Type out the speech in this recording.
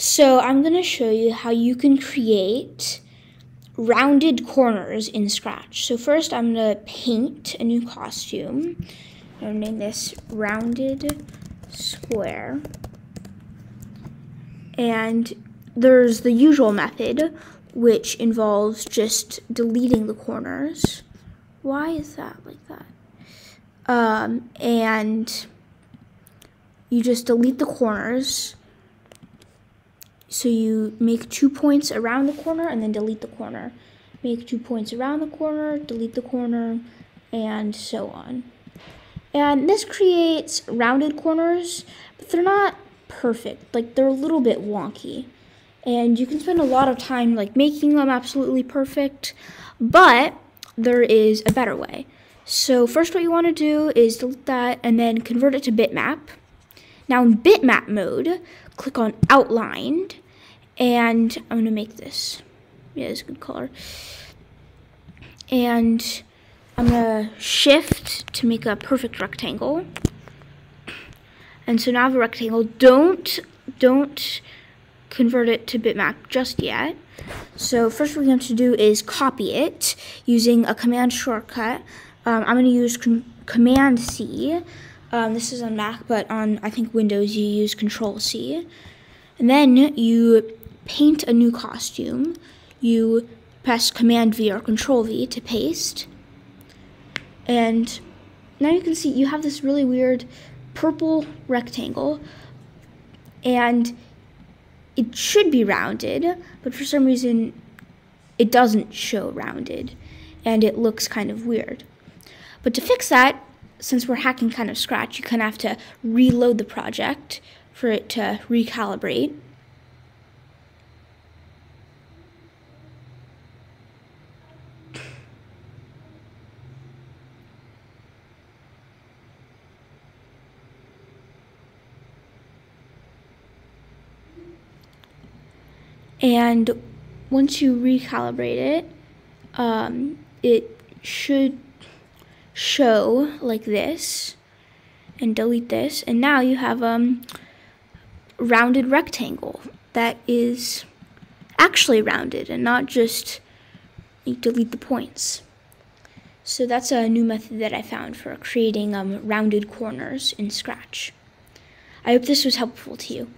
So I'm going to show you how you can create rounded corners in Scratch. So first I'm going to paint a new costume. I'm going to name this rounded square. And there's the usual method, which involves just deleting the corners. Why is that like that? Um, and you just delete the corners. So you make two points around the corner and then delete the corner. Make two points around the corner, delete the corner, and so on. And this creates rounded corners, but they're not perfect. Like they're a little bit wonky. And you can spend a lot of time like making them absolutely perfect, but there is a better way. So first what you want to do is delete that and then convert it to bitmap. Now in bitmap mode, click on outlined and I'm to make this. Yeah, it's a good color. And I'm to shift to make a perfect rectangle. And so now I have a rectangle. Don't, don't convert it to bitmap just yet. So first what we're going to do is copy it using a command shortcut. Um, I'm going to use Command C. Um, this is on Mac, but on I think Windows you use Control C. And then you paint a new costume. You press Command V or Control V to paste. And now you can see you have this really weird purple rectangle. And it should be rounded, but for some reason it doesn't show rounded and it looks kind of weird. But to fix that, since we're hacking kind of Scratch, you kind of have to reload the project for it to recalibrate. And once you recalibrate it, um, it should show like this and delete this. And now you have a um, rounded rectangle that is actually rounded and not just you delete the points. So that's a new method that I found for creating um, rounded corners in Scratch. I hope this was helpful to you.